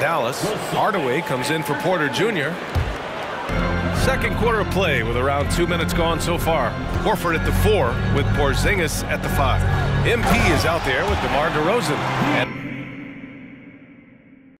Dallas. Hardaway comes in for Porter Jr. Second quarter of play with around two minutes gone so far. Horford at the four with Porzingis at the five. MP is out there with DeMar DeRozan. And